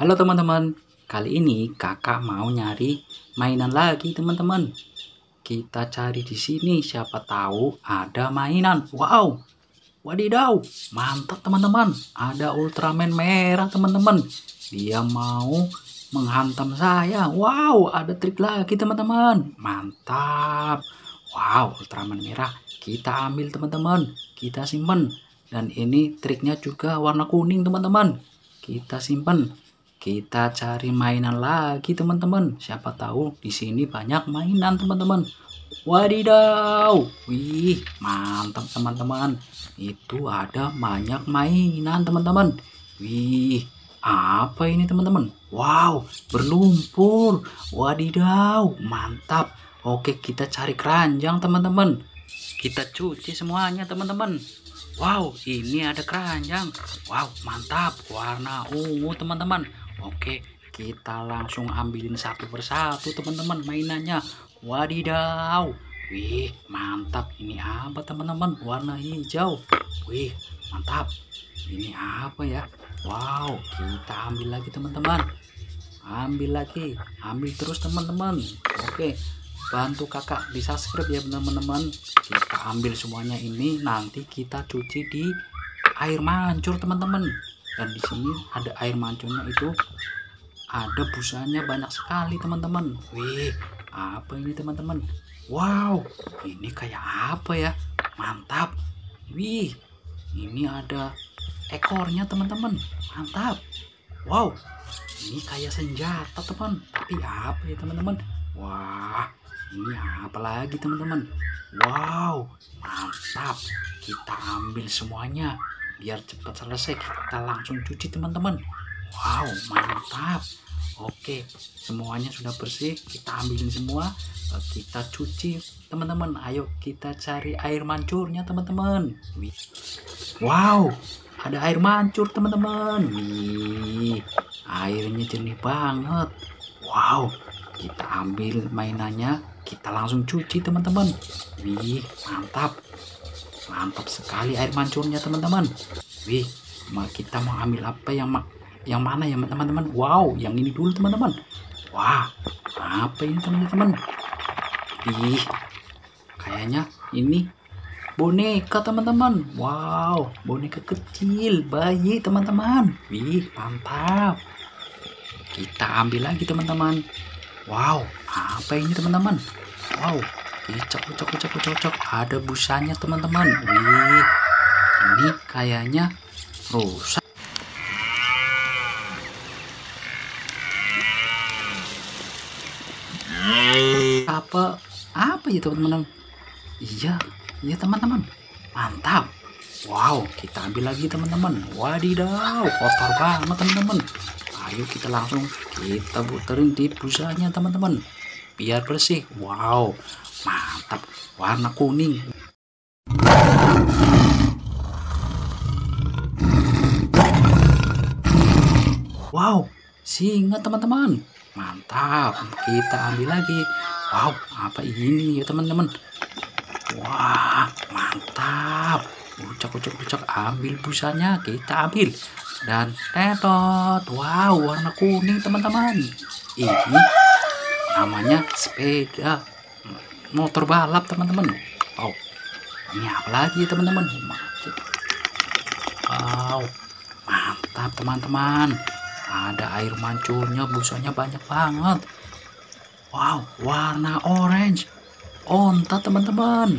Halo teman-teman, kali ini kakak mau nyari mainan lagi teman-teman. Kita cari di sini, siapa tahu ada mainan. Wow, wadidaw, mantap teman-teman. Ada Ultraman merah teman-teman. Dia mau menghantam saya. Wow, ada trik lagi teman-teman. Mantap. Wow, Ultraman merah. Kita ambil teman-teman. Kita simpen. Dan ini triknya juga warna kuning teman-teman. Kita simpen. Kita cari mainan lagi teman-teman. Siapa tahu di sini banyak mainan teman-teman. Wadidaw. Wih, mantap teman-teman. Itu ada banyak mainan teman-teman. Wih, apa ini teman-teman? Wow, berlumpur. Wadidaw, mantap. Oke, kita cari keranjang teman-teman. Kita cuci semuanya teman-teman. Wow, ini ada keranjang. Wow, mantap. Warna ungu teman-teman. Oke, kita langsung ambilin satu persatu teman-teman mainannya. Wadidaw. Wih, mantap. Ini apa teman-teman? Warna hijau. Wih, mantap. Ini apa ya? Wow, kita ambil lagi teman-teman. Ambil lagi. Ambil terus teman-teman. Oke, bantu kakak di subscribe ya teman-teman. Kita ambil semuanya ini. Nanti kita cuci di air mancur teman-teman dan di sini ada air mancurnya itu. Ada busanya banyak sekali teman-teman. Wih apa ini teman-teman? Wow ini kayak apa ya? Mantap. Wih ini ada ekornya teman-teman. Mantap. Wow ini kayak senjata teman. Tapi apa ya teman-teman? Wah ini apa lagi teman-teman? Wow mantap. Kita ambil semuanya biar cepat selesai kita langsung cuci teman-teman. Wow mantap. Oke semuanya sudah bersih kita ambilin semua. Kita cuci teman-teman. Ayo kita cari air mancurnya teman-teman. Wow ada air mancur teman-teman. Airnya jernih banget. Wow kita ambil mainannya kita langsung cuci teman-teman. Wih mantap mantap sekali air mancurnya teman-teman. Wih kita mau ambil apa yang yang mana ya teman-teman? Wow yang ini dulu teman-teman. Wah apa ini teman-teman? Ih kayaknya ini boneka teman-teman. Wow boneka kecil bayi teman-teman. Wih mantap. Kita ambil lagi teman-teman. Wow apa ini teman-teman? Wow cocok cocok cocok cocok ada busanya teman-teman. Wih ini kayaknya rusak. Apa apa ya teman-teman? Iya iya teman-teman. Mantap. Wow kita ambil lagi teman-teman. Wadidaw kotor banget teman-teman. Ayo kita langsung kita puterin di busanya teman-teman biar bersih. Wow mantap. Warna kuning. Wow singa teman-teman. Mantap. Kita ambil lagi. Wow apa ini ya teman-teman? Wah mantap. Ucak ucak ucak ambil busanya. Kita ambil. Dan tetot. Wow warna kuning teman-teman. Ini namanya sepeda. Motor balap teman-teman. Wow ini apa lagi teman-teman? Wow mantap teman-teman. Ada air mancurnya busanya banyak banget. Wow warna orange. Onta teman-teman.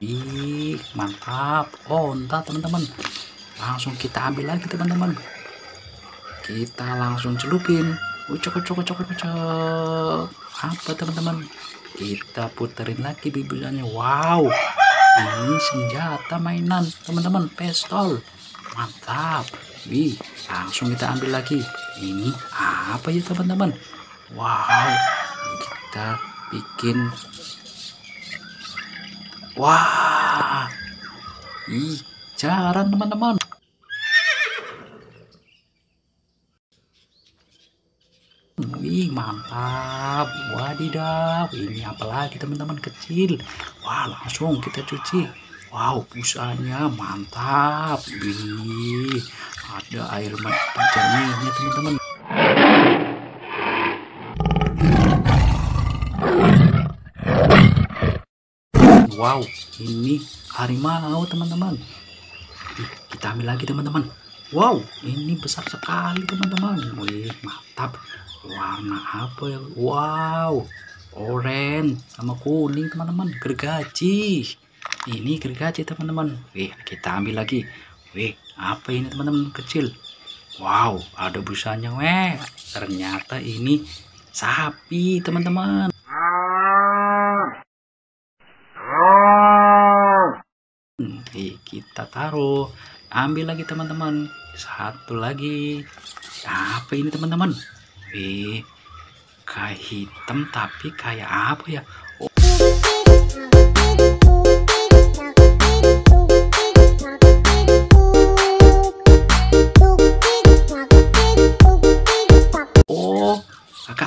Ih mantap. Onta teman-teman langsung kita ambil lagi teman-teman. Kita langsung celupin. Ucok ucok ucok ucok apa teman-teman? Kita puterin lagi bibirnya. Wow. Ini senjata mainan teman-teman. Pistol. Mantap. Wih langsung kita ambil lagi. Ini apa ya teman-teman? Wow. Kita bikin. Wah. Ih jarang teman-teman Wih mantap Wadidaw Ini apalagi teman-teman kecil Wah langsung kita cuci Wow, busanya mantap. Wih, ada air jernihnya teman-teman. Wow, ini harimau teman-teman. Kita ambil lagi teman-teman. Wow, ini besar sekali teman-teman. Wih, mantap. Warna apa ya? Wow, oranye sama kuning teman-teman. Gergaji. Ini gergaji teman-teman. Wih kita ambil lagi. Wih apa ini teman-teman? Kecil. Wow ada busanya weh. Ternyata ini sapi teman-teman. Nih, kita taruh. Ambil lagi teman-teman. Satu lagi. Apa ini teman-teman kayak hitam tapi kayak apa ya? Oh.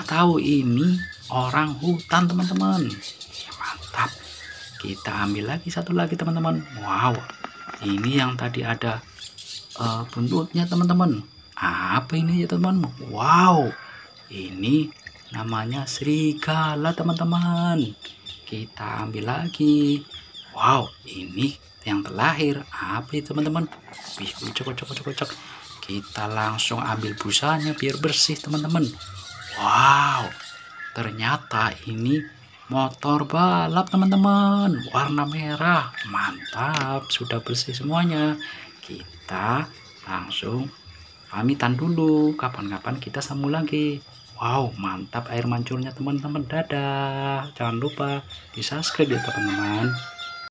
tahu ini orang hutan teman-teman. Ya, mantap. Kita ambil lagi satu lagi teman-teman. Wow ini yang tadi ada uh, buntutnya teman-teman. Apa ini ya teman-teman? Wow ini namanya serigala teman-teman. Kita ambil lagi. Wow ini yang terlahir. Apa itu teman-teman? Kita langsung ambil busanya biar bersih teman-teman. Wow, ternyata ini motor balap teman-teman. Warna merah. Mantap sudah bersih semuanya. Kita langsung pamitan dulu. Kapan-kapan kita sambung lagi. Wow mantap air mancurnya teman-teman. Dadah. Jangan lupa di subscribe ya teman-teman